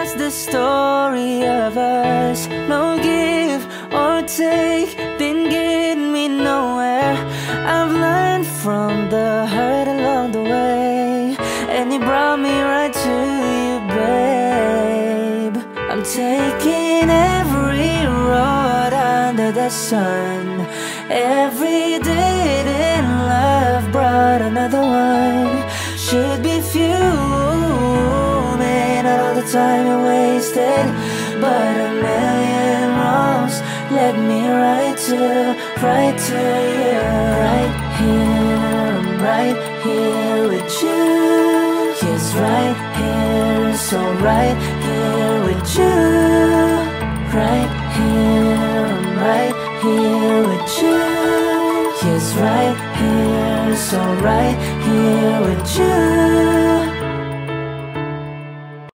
that's the story of us. No give or take, didn't get me nowhere. I've learned from the hurt along the way, and it brought me right to you, babe. I'm taking every road under the sun. Every day in love brought another one. Should be all the time you wasted, but a million wrongs led me right to, right to you. Right here, I'm right here with you. Yes, right here, so right here with you. Right here, I'm right here with you. Yes, right here, so right here with you.